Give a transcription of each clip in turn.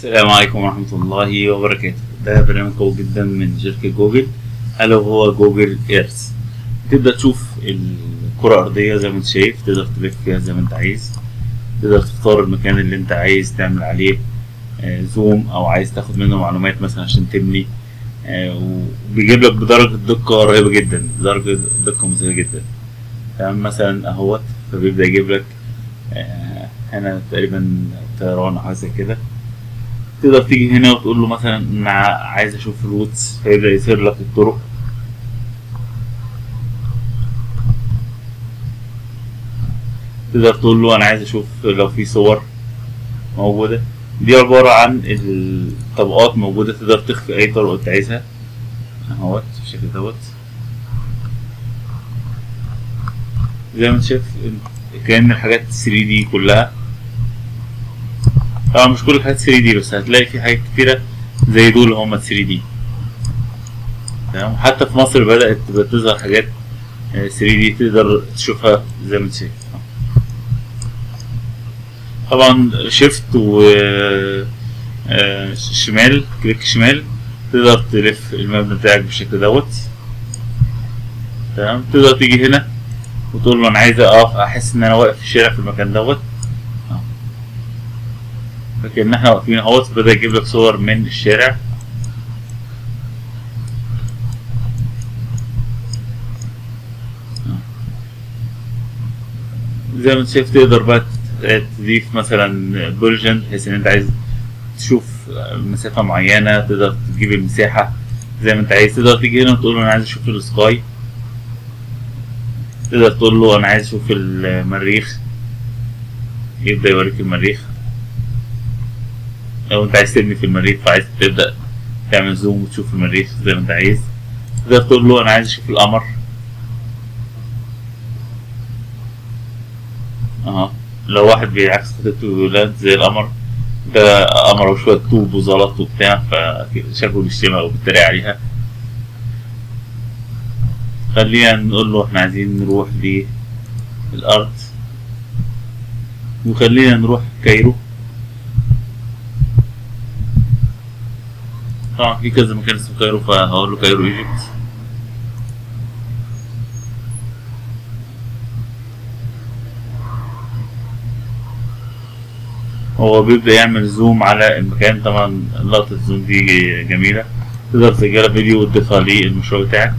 السلام عليكم ورحمة الله وبركاته. ده برنامج قوي جدا من شركة جوجل. ألا وهو جوجل إيرث. تبدأ تشوف الكرة الأرضية زي ما أنت شايف. تقدر تلف فيها زي ما أنت عايز. تقدر تختار المكان اللي أنت عايز تعمل عليه آه، زوم أو عايز تاخد منه معلومات مثلا عشان تبني. آه، وبيجيب لك بدرجة دقة رهيبة جدا. بدرجة دقة مذهلة جدا. تمام مثلا أهوت. فبيبدأ يجيب لك آه، هنا تقريبا طيران حاجة كده. تقدر تيجي هنا وتقول له مثلا أنا عايز أشوف الروتس فيبدأ يسير لك الطرق. تقدر تقول له أنا عايز أشوف لو في صور موجودة. دي عبارة عن الطبقات موجودة تقدر تخفي أي طرق أنت عايزها. أهوت بالشكل دوت. زي ما أنت شايف كأن الحاجات 3 دي كلها. طبعا مش كل الحاجات 3 دي بس هتلاقي في حاجات كتيرة زي دول هم 3 دي تمام؟ حتى في مصر بدأت تظهر حاجات 3 دي تقدر تشوفها زي ما انت شايف. طبعا شيفت و آه، شمال كليك شمال تقدر تلف المبنى بتاعك بالشكل دوت. تمام؟ تقدر تيجي هنا وتقول له أنا عايز أقف أحس إن أنا واقف في الشارع في المكان دوت. فكأن إحنا واقفين اهوت بدأ يجيب لك صور من الشارع. زي ما انت شايف تقدر بقى تضيف مثلا بولجن بحيث إن أنت عايز تشوف مسافة معينة تقدر تجيب المساحة زي ما أنت عايز. تقدر تيجي هنا وتقول له أنا عايز أشوف السكاي. تقدر تقول له أنا عايز أشوف المريخ. يبدأ يوريك المريخ. لو انت عايز تبني في المريخ فعايز تبدأ تعمل زوم وتشوف المريخ زي ما انت عايز تقدر تقول له أنا عايز أشوف القمر. أها. لو واحد بيعكس خطته ويقول لا زي القمر ده قمر وشوية طوب وزلط وبتاع فشافه بيشتمها أو بيتريق عليها. خلينا نقول له إحنا عايزين نروح للأرض وخلينا نروح Cairo. طبعا في كذا مكان اسمه Cairo فهقول له Cairo Egypt. هو بيبدأ يعمل زوم على المكان طبعا لقطة الزوم دي جميلة. تقدر تسجلها فيديو وتضيفها للمشروع بتاعك.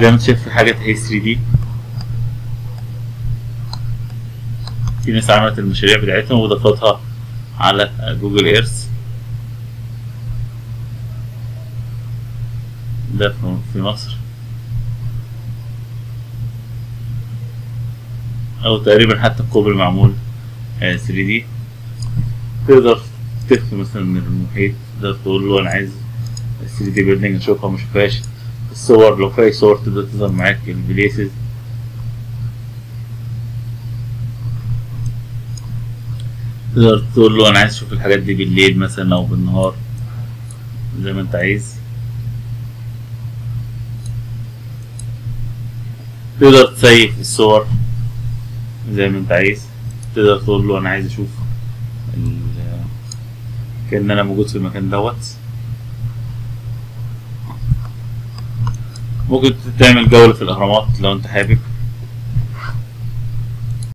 زي ما انت شايف في حاجات هي 3 دي. في ناس عملت المشاريع بتاعتهم وضافتها على جوجل إيرث. ده في مصر. أو تقريبا حتى الكوبري معمول 3D. تقدر تخفي مثلا من المحيط تقدر تقول له أنا عايز 3D building أشوفها ما اشوفهاش الصور لو في صور تبدا تظهر معاك ال places. تقدر تقول له أنا عايز أشوف الحاجات دي بالليل مثلا أو بالنهار زي ما أنت عايز. تقدر تسيف الصور زي ما انت عايز. تقدر تقول له أنا عايز أشوف كأن أنا موجود في المكان دوت. ممكن تعمل جولة في الأهرامات لو أنت حابب.